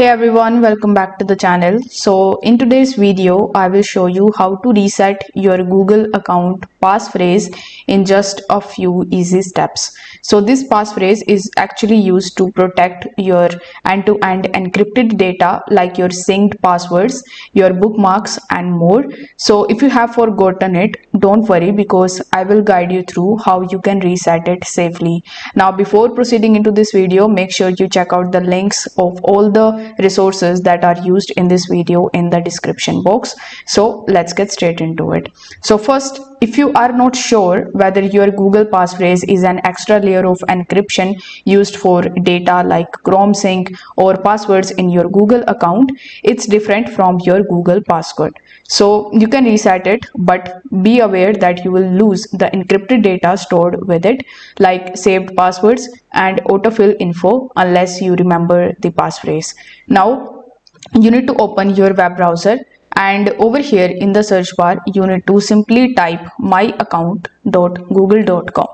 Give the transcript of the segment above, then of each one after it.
Hey everyone, welcome back to the channel. So in today's video, I will show you how to reset your Google account passphrase in just a few easy steps. So this passphrase is actually used to protect your end-to-end -end encrypted data like your synced passwords, your bookmarks and more. So if you have forgotten it, don't worry because I will guide you through how you can reset it safely. Now before proceeding into this video, make sure you check out the links of all the resources that are used in this video in the description box. So let's get straight into it. So first, if you are not sure whether your Google passphrase is an extra layer of encryption used for data like Chrome sync or passwords in your Google account, it's different from your Google password. So you can reset it, but be aware that you will lose the encrypted data stored with it, like saved passwords and autofill info unless you remember the passphrase. Now you need to open your web browser and over here in the search bar you need to simply type myaccount.google.com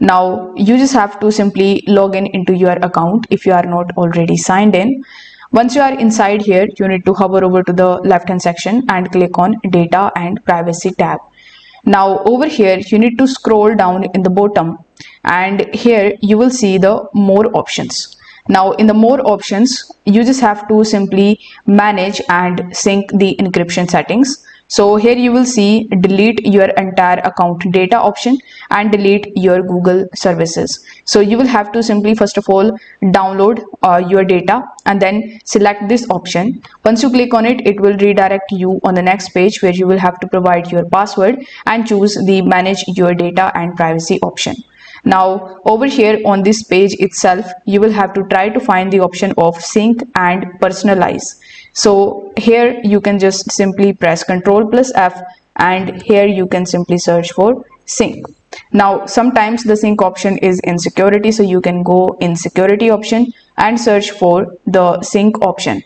now you just have to simply log in into your account if you are not already signed in. Once you are inside here you need to hover over to the left hand section and click on data and privacy tab. Now over here you need to scroll down in the bottom. And here you will see the more options now in the more options, you just have to simply manage and sync the encryption settings. So here you will see delete your entire account data option and delete your Google services. So you will have to simply first of all download uh, your data and then select this option. Once you click on it, it will redirect you on the next page where you will have to provide your password and choose the manage your data and privacy option. Now over here on this page itself, you will have to try to find the option of sync and personalize. So here you can just simply press Ctrl plus F and here you can simply search for sync. Now sometimes the sync option is in security so you can go in security option and search for the sync option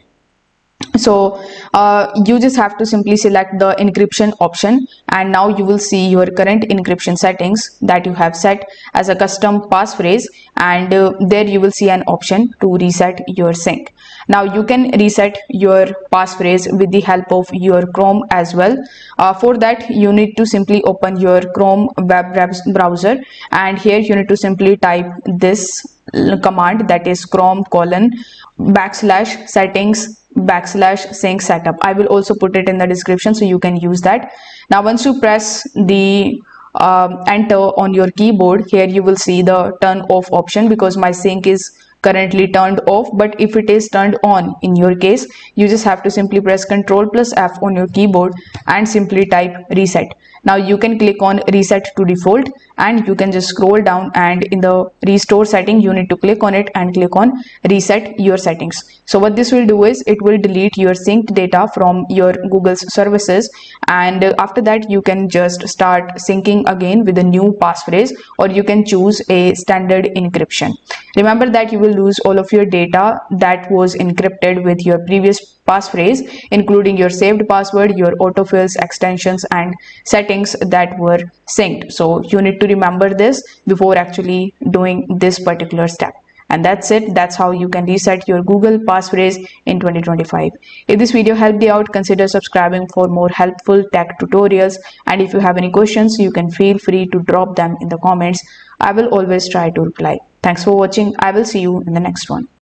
so uh, you just have to simply select the encryption option and now you will see your current encryption settings that you have set as a custom passphrase and uh, there you will see an option to reset your sync. Now you can reset your passphrase with the help of your chrome as well. Uh, for that you need to simply open your chrome web browser and here you need to simply type this command that is chrome colon backslash settings backslash sync setup. I will also put it in the description so you can use that. Now once you press the um, enter on your keyboard here you will see the turn off option because my sync is currently turned off but if it is turned on in your case you just have to simply press ctrl plus f on your keyboard and simply type reset. Now you can click on reset to default and you can just scroll down and in the restore setting you need to click on it and click on reset your settings. So what this will do is it will delete your synced data from your google's services and after that you can just start syncing again with a new passphrase or you can choose a standard encryption. Remember that you will lose all of your data that was encrypted with your previous passphrase including your saved password your autofills extensions and settings that were synced. So you need to remember this before actually doing this particular step and that's it. That's how you can reset your google passphrase in 2025 if this video helped you out consider subscribing for more helpful tech tutorials. And if you have any questions you can feel free to drop them in the comments. I will always try to reply. Thanks for watching. I will see you in the next one